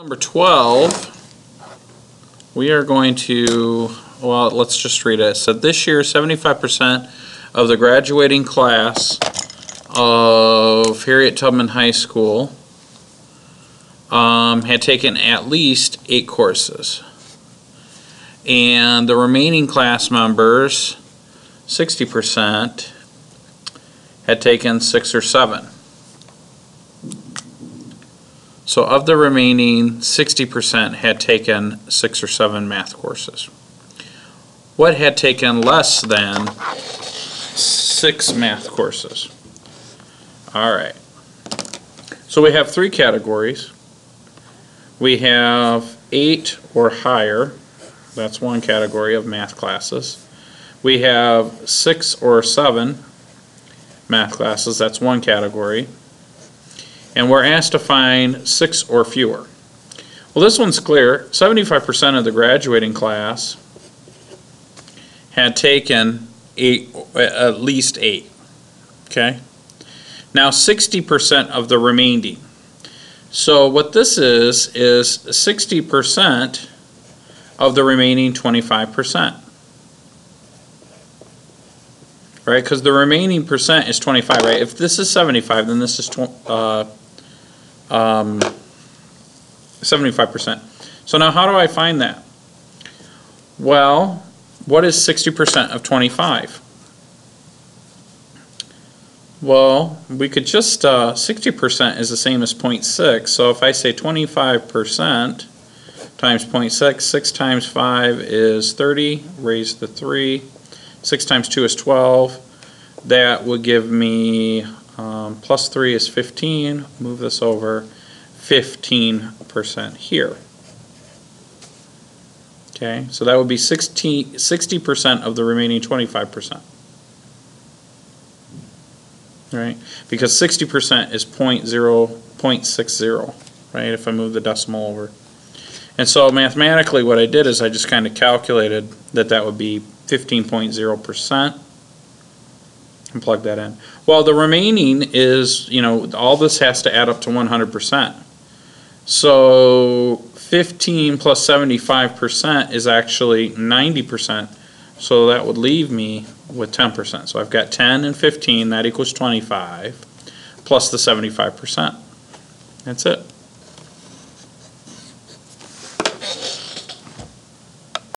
Number 12, we are going to, well, let's just read it. Said, this year, 75% of the graduating class of Harriet Tubman High School um, had taken at least eight courses. And the remaining class members, 60%, had taken six or seven. So of the remaining, sixty percent had taken six or seven math courses. What had taken less than six math courses? All right. So we have three categories. We have eight or higher, that's one category of math classes. We have six or seven math classes, that's one category and we're asked to find six or fewer. Well, this one's clear. 75% of the graduating class had taken eight, at least eight. Okay? Now, 60% of the remaining. So, what this is, is 60% of the remaining 25%. Right? Because the remaining percent is 25, right? If this is 75, then this is uh, um, 75%. So now how do I find that? Well, what is 60% of 25? Well, we could just, uh, 60% is the same as 0.6, so if I say 25% times 0.6, 6 times 5 is 30, raise the 3, 6 times 2 is 12. That would give me um, plus 3 is 15. Move this over 15% here. Okay, so that would be 60, 60% of the remaining 25%. Right? Because 60% is 0.0, 0.60, right? If I move the decimal over. And so mathematically, what I did is I just kind of calculated that that would be 15.0% and plug that in. Well, the remaining is, you know, all this has to add up to 100%. So 15 plus 75% is actually 90%. So that would leave me with 10%. So I've got 10 and 15, that equals 25, plus the 75%. That's it.